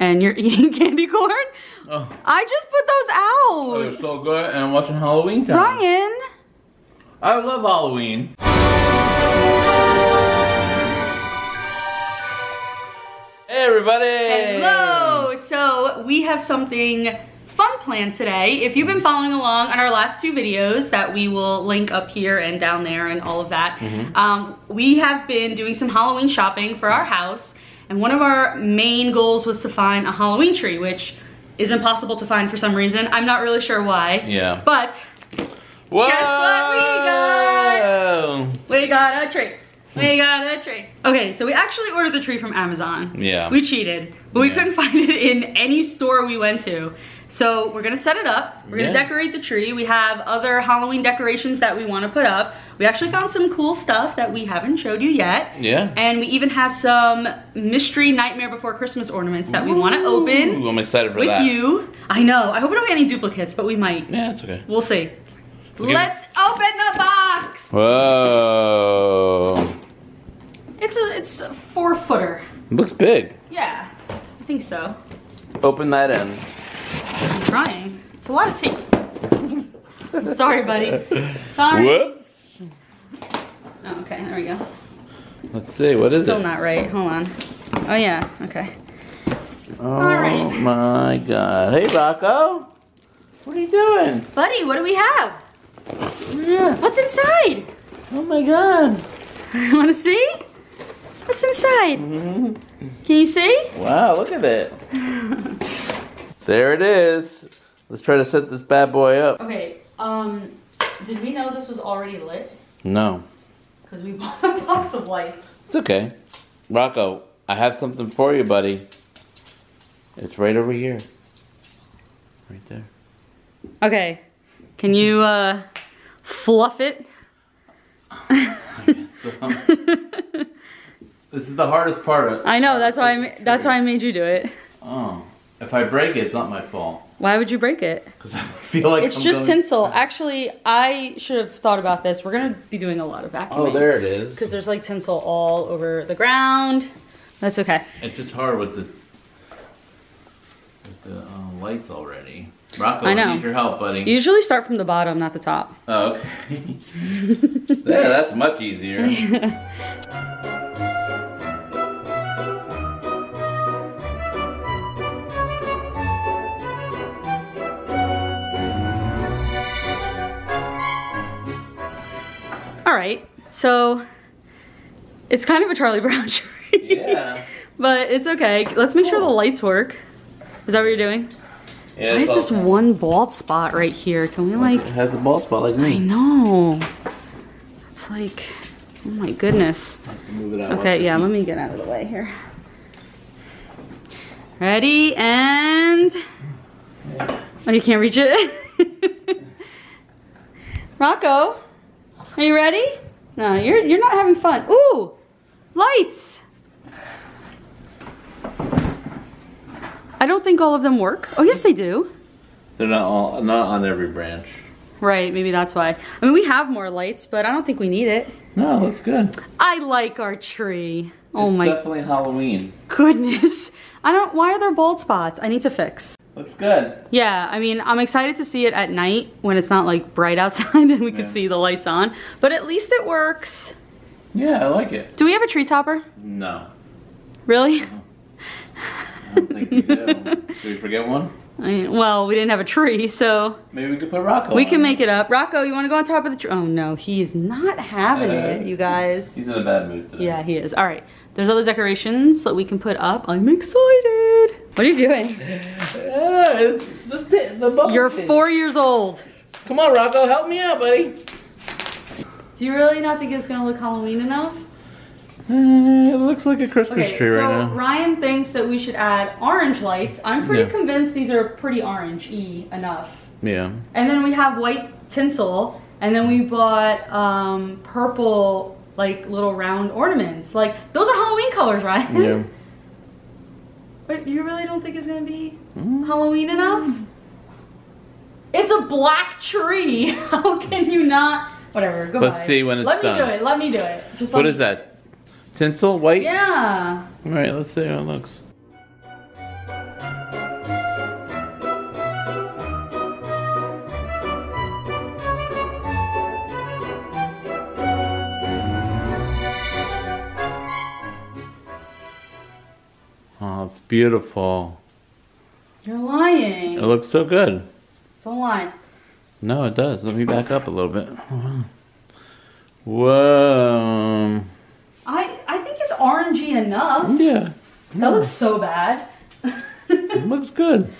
and you're eating candy corn. Oh, I just put those out. Oh, they're so good, and I'm watching Halloween time. Ryan. I love Halloween. Hey everybody! Hello! So we have something fun planned today. If you've been following along on our last two videos that we will link up here and down there and all of that, Mm-hmm. um, we have been doing some Halloween shopping for our house and one of our main goals was to find a Halloween tree, which is impossible to find for some reason. I'm not really sure why. Yeah. But Whoa! Guess what we got? we got a tree. We hmm. got a tree. Okay, so we actually ordered the tree from Amazon. Yeah. We cheated, but we Yeah. couldn't find it in any store we went to. So we're gonna set it up. We're gonna Yeah. decorate the tree. We have other Halloween decorations that we wanna put up. We actually found some cool stuff that we haven't showed you yet. Yeah. And we even have some mystery Nightmare Before Christmas ornaments that we wanna Ooh, open I'm excited for with that. you. I know. I hope we don't get any duplicates, but we might. Yeah, it's okay. We'll see. Okay. Let's open the box. Whoa. It's a it's a four footer. Looks big. Yeah, I think so. Open that end. Trying. It's a lot of tape. Sorry, buddy. Sorry. Whoops. Oh, okay, there we go. Let's see, what is Still it? Still not right. Hold on. Oh yeah. Okay. Oh Alright. my god. Hey Rocco. What are you doing? Buddy, what do we have? Yeah. What's inside? Oh my god. I Want to see? What's inside? Mhm. Can you see? Wow, look at it. there it is. Let's try to set this bad boy up. Okay. Um, did we know this was already lit? No. Because we bought a box of lights. It's okay. Rocco, I have something for you, buddy. It's right over here. Right there. Okay. Can you uh fluff it? So, this is the hardest part of I know. That's why I ma- that's why I made you do it. Oh. If I break it, it's not my fault. Why would you break it? Because I feel like It's I'm just going- tinsel. Actually, I should have thought about this. We're gonna be doing a lot of vacuuming. Oh, there it is. Because there's like tinsel all over the ground. That's okay. It's just hard with the with the uh, lights already. Rocco, I I, know. need your help, buddy. You usually start from the bottom, not the top. Oh, okay. yeah, that's much easier. All right. So it's kind of a Charlie Brown tree. yeah. but it's okay. Let's make sure the lights work. Is that what you're doing? yeah Why is this all- one bald spot right here? Can we It like? has a bald spot like me. I know. It's like, oh my goodness. It. Okay, yeah, let me get out of the way here. Ready and oh, you can't reach it. Rocco, are you ready? No, you're you're not having fun. Ooh, lights. I don't think all of them work. Oh, yes, they do. They're not all not on every branch. Right, maybe that's why. I mean, we have more lights, but I don't think we need it. No, it looks good. I like our tree. Oh it's my definitely Halloween. goodness. I don't, why are there bald spots? I need to fix. Looks good. Yeah, I mean, I'm excited to see it at night when it's not like bright outside and we can Yeah. see the lights on, but at least it works. Yeah, I like it. Do we have a tree topper? No, Really? Uh-huh. I don't think we do. Did we forget one? I mean, well, we didn't have a tree, so Maybe we could put Rocco. we on can make it up. Rocco, you want to go on top of the tree? Oh no, he is not having uh, it, you guys. He's in a bad mood today. Yeah, he is. All right. There's other decorations that we can put up. I'm excited. What are you doing? Yeah, it's the, t- the bubble You're four years old. Come on, Rocco, help me out, buddy. Do you really not think it's gonna look Halloween enough? Uh, it looks like a Christmas Okay, tree so right now. Ryan thinks that we should add orange lights. I'm pretty Yeah. convinced these are pretty orange-y enough. Yeah. And then we have white tinsel, and then we bought um, purple, like little round ornaments. Like those are Halloween colors, right? Yeah. But you really don't think it's gonna be Mm. Halloween enough? It's a black tree. How can you not? Whatever. Go Let's see when it's Let done. me do it. Let me do it. Just let What is that? Tinsel? White? Yeah. All right, let's see how it looks. Beautiful. You're lying. It looks so good. Don't lie. No, it does. Let me back up a little bit. Whoa. I I think it's orangey enough. Yeah, That looks so bad. it looks good.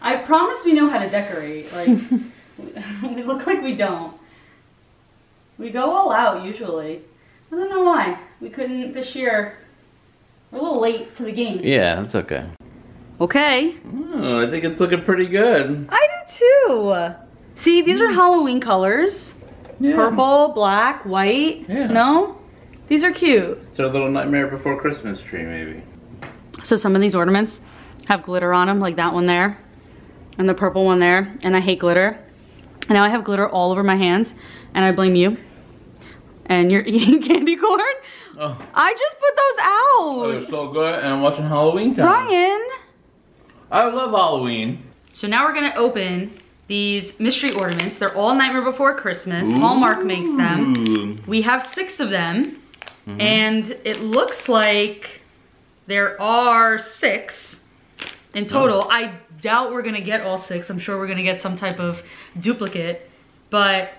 I promise we know how to decorate. Like we look like we don't. We go all out usually. I don't know why. We couldn't this year. We're a little late to the game. Yeah, that's okay. Okay. Oh, I think it's looking pretty good. I do too. See, these are hmm. Halloween colors. Yeah. Purple, black, white. Yeah. No? These are cute. It's our little Nightmare Before Christmas tree, maybe. So some of these ornaments have glitter on them, like that one there, and the purple one there, and I hate glitter. And now I have glitter all over my hands, and I blame you. And you're eating candy corn? Oh, I just put those out. Oh, they're so good. And I'm watching Halloween time. Ryan. I love Halloween. So now we're gonna open these mystery ornaments. They're all Nightmare Before Christmas. Hallmark makes them. We have six of them, mm-hmm. and it looks like there are six in total. Oh. I doubt we're gonna get all six. I'm sure we're gonna get some type of duplicate, but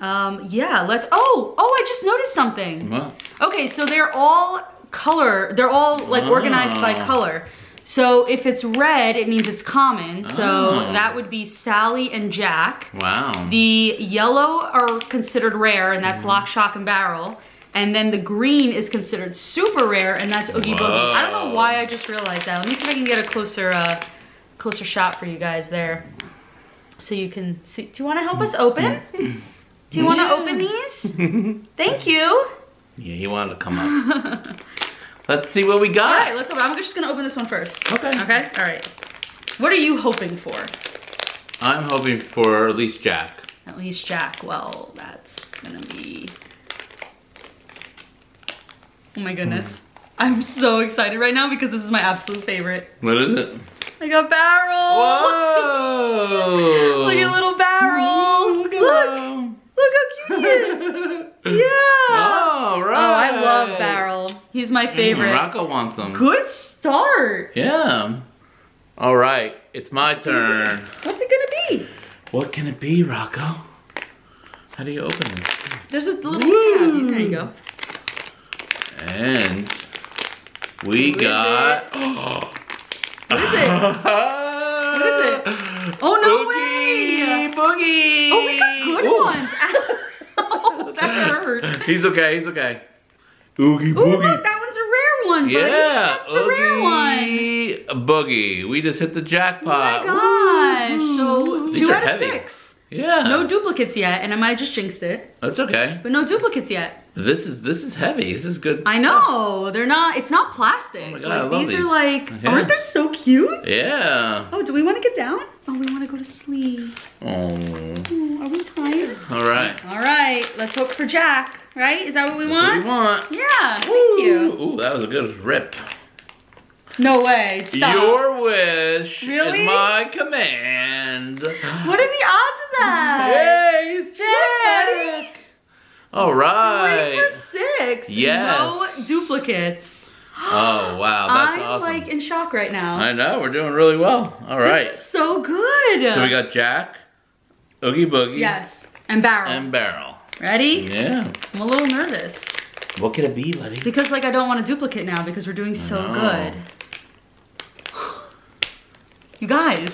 um, yeah, let's. Oh, oh, I just noticed something. What? Okay, so they're all color. They're all like organized by color. So if it's red, it means it's common. So Ah. that would be Sally and Jack. Wow. The yellow are considered rare, and Mm-hmm. that's Lock, Shock, and Barrel. And then the green is considered super rare, and that's Oogie Boogie. I don't know why I just realized that. Let me see if I can get a closer, uh, closer shot for you guys there, so you can see. Do you want to help us open? Do you want to open these? Thank you. yeah, he wanted to come up. Let's see what we got. All right, let's open. I'm just gonna open this one first. Okay. Okay. All right. What are you hoping for? I'm hoping for at least Jack. At least Jack. Well, that's gonna be. Oh my goodness. Hmm. I'm so excited right now because this is my absolute favorite. What is it? I got Barrel. Whoa! Look at little Barrel. Look at Look. Look how cute he is. yeah. All right. Oh, I love Barrel. He's my favorite. Mm, Rocco wants them. Good start. Yeah. All right, it's my turn. What's it gonna be? What can it be, Rocco? How do you open this? There's a little tab. There you go. And we Who is got. What is it? what is it? Oh, no way. Boogie! Oh, we got good Ooh. ones. Ow, oh, that hurt. He's okay, he's okay. Oogie Ooh, Boogie. look, that one's a rare one, buddy. yeah, That's the rare one. Boogie. We just hit the jackpot. Oh my gosh. So These two out of heavy. six. Yeah. No duplicates yet, and I might have just jinxed it, That's okay. but no duplicates yet. This is this is heavy. This is good. I know. They're not, it's not plastic. Oh my God, like, I love these, are like, Yeah. aren't they so cute? Yeah. Oh, do we want to get down? Oh, we want to go to sleep. Oh. Oh, are we tired? All right. All right, let's hope for Jack, right? Is that what we That's what want? we want. Yeah, thank you. Ooh, that was a good rip. No way. Stop. Your wish Really? is my command. What are the odds of that? Hey, it's Jack. All right. Three for six. Yes. No duplicates. Oh wow, that's I'm awesome. like in shock right now. I know we're doing really well. All right. This is so good. So we got Jack, Oogie Boogie, yes, and barrel. and Barrel. Ready? Yeah. I'm a little nervous What could it be, buddy? because like I don't want to duplicate now because we're doing so know. good. You guys,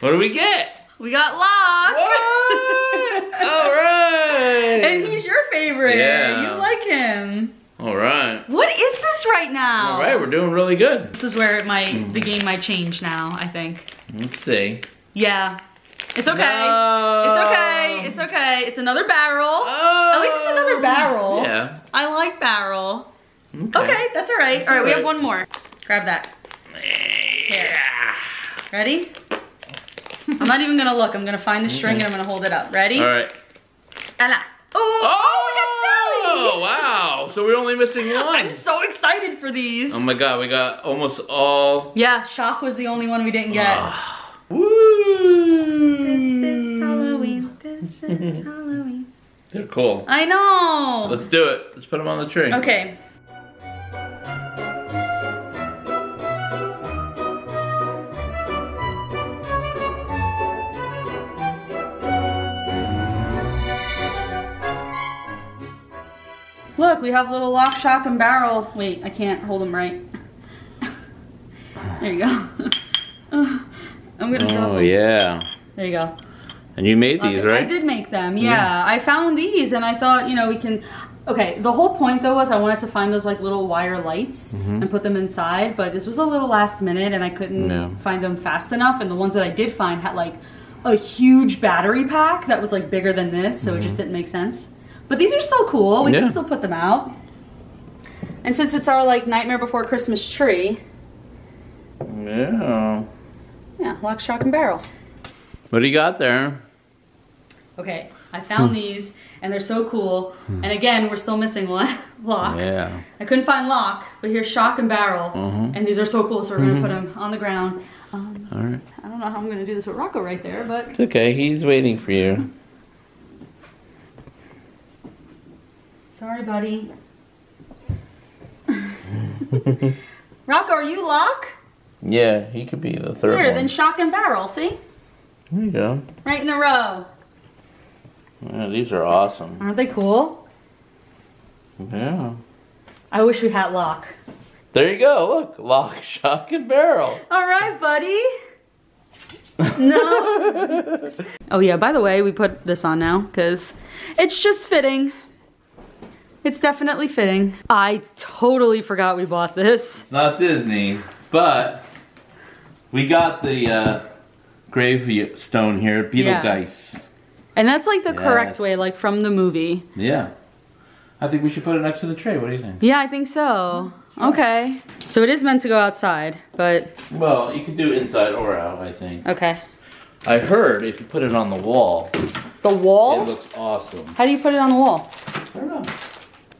What do we get? we got Lock. All right. and he's your favorite. Yeah. You like him. All right. What is this right now? All right, we're doing really good. This is where it might the mm-hmm. game might change now, I think. Let's see. Yeah. It's okay. No. It's okay. It's okay. It's another barrel. Oh. At least it's another oh. barrel. Yeah. I like barrel. Okay. Okay, that's all right. All right, we have one more. Grab that. Yeah. Ready? I'm not even gonna look. I'm gonna find the string and I'm gonna hold it up. Ready? All right. Ella. Oh, Oh, we got Sally. wow. So we're only missing one. I'm so excited for these. Oh my god, we got almost all. yeah, Shock was the only one we didn't get. Ah. Woo. This is Halloween. This is Halloween. They're cool. I know. Let's do it. Let's put them on the tree. Okay. We have little lock, shock, and barrel. Wait, I can't hold them right. there you go. I'm gonna Oh yeah. There you go. And you made these, Okay, right? I did make them, mm-hmm. yeah. I found these and I thought, you know, we can. Okay, the whole point though was I wanted to find those like little wire lights mm-hmm. and put them inside, but this was a little last minute and I couldn't Yeah. find them fast enough. And the ones that I did find had like a huge battery pack that was like bigger than this, so it mm-hmm. just didn't make sense. But these are still cool. We Yeah. can still put them out. And since it's our like Nightmare Before Christmas tree, Yeah. yeah, lock, shock, and barrel. What do you got there? Okay, I found these and they're so cool. And again, we're still missing one lock. Yeah. I couldn't find lock, but here's shock and barrel. Mhm. And these are so cool, so we're gonna put them on the ground. Um, All right. I don't know how I'm gonna do this with Rocco right there, but It's okay. He's waiting for you. Sorry, buddy. Rocco, are you lock? Yeah, he could be the third Here, one. then shock and barrel. See, there you go. right in a row. Yeah, these are awesome. Aren't they cool? Yeah. I wish we had lock. There you go. Look, lock, shock, and barrel. All right, buddy. No. oh yeah. By the way, we put this on now because it's just fitting. It's definitely fitting. I totally forgot we bought this. It's not Disney, but we got the uh, gravestone here, Beetlejuice. And that's like the correct way, like from the movie. Yeah. I think we should put it next to the tray. What do you think? Yeah, I think so. Okay. So it is meant to go outside, but Well, you could do inside or out, I think. okay. I heard if you put it on the wall, The wall? it looks awesome. How do you put it on the wall? I don't know.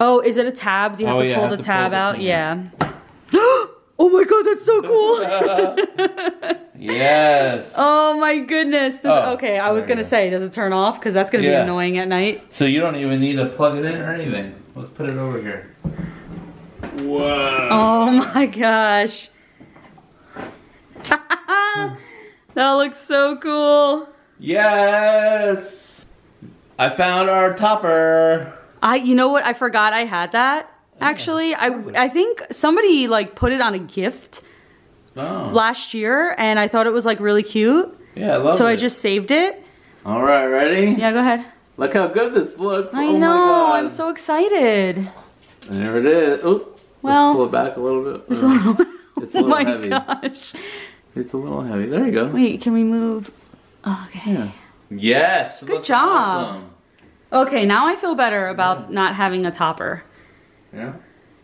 Oh, is it a tab? Do you have Oh, to yeah, pull the to tab pull out? Yeah. oh my god, that's so cool. Yes. Oh my goodness. Does, Oh, okay, I was gonna say, does it turn off? Because that's gonna be annoying at night. So you don't even need to plug it in or anything. Let's put it over here. Whoa. Oh my gosh. that looks so cool. Yes. I found our topper. I, you know what? I forgot I had that. Actually, I, I think somebody like put it on a gift Oh. last year, and I thought it was like really cute. Yeah, I love So it. I just saved it. All right, ready? Yeah, go ahead. Look how good this looks. I oh know. My God. I'm so excited. There it is. Oh. Well, let's pull it back a little bit. There's a little. It's a oh little my heavy. gosh. It's a little heavy. There you go. Wait, can we move? Oh, okay. Yeah. Yes. Good job. awesome. Okay, now I feel better about not having a topper. Yeah.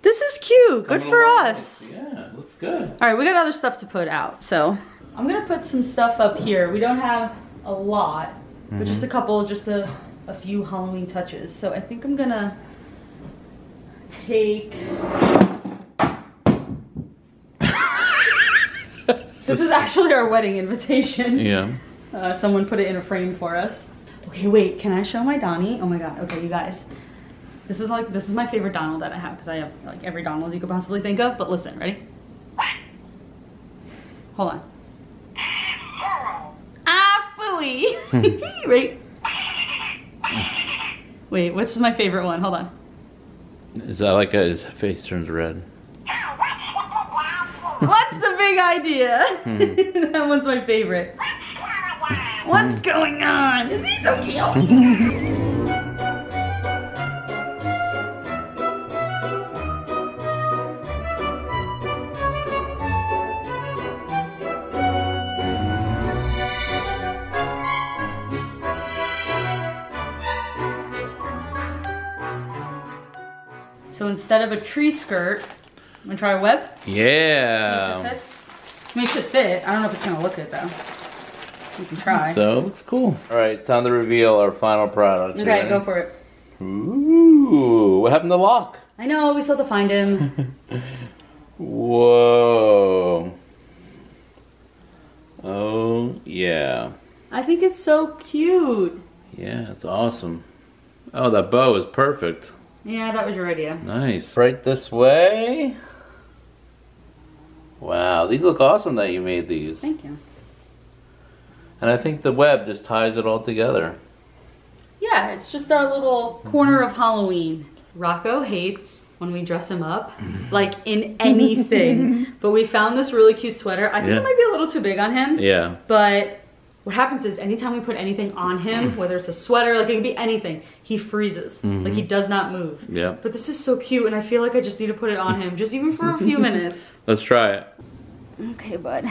This is cute. Good for along us. Yeah, looks good. All right, we got other stuff to put out. So I'm gonna put some stuff up here. We don't have a lot, but just a couple, just a, a few Halloween touches. So I think I'm gonna take. this is actually our wedding invitation. Yeah. Uh, someone put it in a frame for us. Okay, wait. Can I show my Donnie? Oh my god. Okay, you guys. This is like this is my favorite Donald that I have because I have like every Donald you could possibly think of. But listen, ready? Hold on. Ah, fooey. wait. Wait, what's my favorite one? Hold on. Is that like a, his face turns red? What's the big idea? that one's my favorite. What's hmm. going on? Is he so cute? So instead of a tree skirt, I'm gonna try a web. Yeah. It fits. I mean, it fit. I don't know if it's gonna look good though. We can try. So it looks cool. All right, it's time to reveal our final product. okay, go for it. Ooh, what happened to Lock? I know we still have to find him. Whoa. Oh yeah, I think it's so cute. yeah, it's awesome. Oh, that bow is perfect. Yeah, that was your idea. Nice. Right this way. Wow, these look awesome that you made these. Thank you. And I think the web just ties it all together. Yeah, it's just our little corner of Halloween. Rocco hates when we dress him up, mm-hmm. like in anything. but we found this really cute sweater. I think Yeah. it might be a little too big on him. Yeah. But what happens is anytime we put anything on him, mm. whether it's a sweater, like it could be anything, he freezes. Mm-hmm. Like he does not move. Yeah. But this is so cute and I feel like I just need to put it on him, just even for a few minutes. Let's try it. Okay, bud.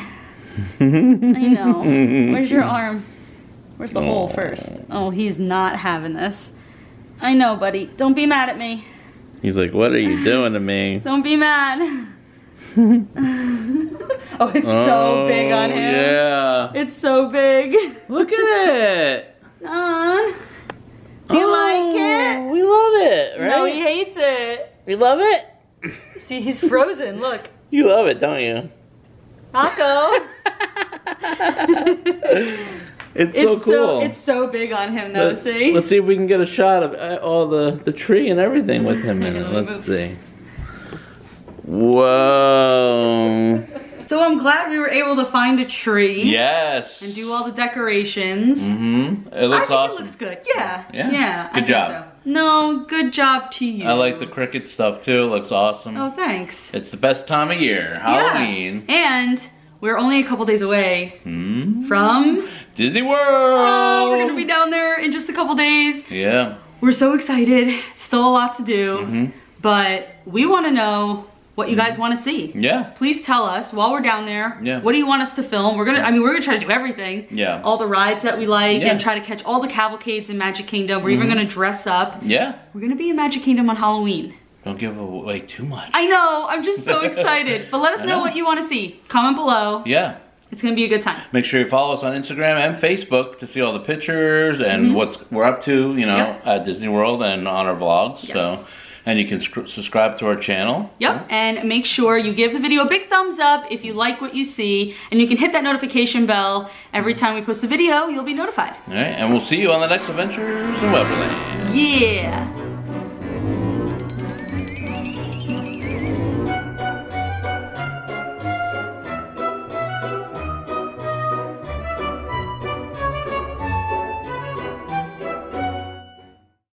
I know. Where's your arm? Where's the hole first? Oh, he's not having this. I know, buddy. Don't be mad at me. He's like, what are you doing to me? Don't be mad. oh, it's so big on Oh, him. Yeah. It's so big. Look at it. Aw. Do you like oh, it? Oh, We love it, right? No, he hates it. we love it. See, he's frozen. Look. You love it, don't you? Rocco. It's, It's so so, cool. it's so big on him though, let's, see? let's see if we can get a shot of uh, all the the tree and everything with him in it. Let's see. Whoa. So I'm glad we were able to find a tree. Yes. And do all the decorations. Mm-hmm. It looks I think awesome. it looks good. Yeah. Yeah? Yeah. Good job. so. No, good job to you. I like the Cricut stuff too. It looks awesome. Oh, thanks. It's the best time of year, Yeah. Halloween. And we're only a couple days away Hmm. from. Disney World. Oh, we're gonna be down there in just a couple days. Yeah. We're so excited. Still a lot to do, Mhm. but we want to know what you guys want to see. Yeah. Please tell us while we're down there. Yeah. What do you want us to film? We're gonna. I mean, we're gonna try to do everything. Yeah. All the rides that we like, Yeah. and try to catch all the cavalcades in Magic Kingdom. We're even Mhm. gonna dress up. Yeah. We're gonna be in Magic Kingdom on Halloween. Don't give away too much. I know. I'm just so excited. But let us know know. what you want to see. Comment below. yeah. It's gonna be a good time. Make sure you follow us on Instagram and Facebook to see all the pictures and what we're up to, you know, Mm-hmm. Yep. at Disney World and on our vlogs. Yes. So, and you can subscribe to our channel. Yep, and make sure you give the video a big thumbs up if you like what you see, and you can hit that notification bell. Every time we post a video, you'll be notified. All right, and we'll see you on the next Adventures in Weberland. Yeah.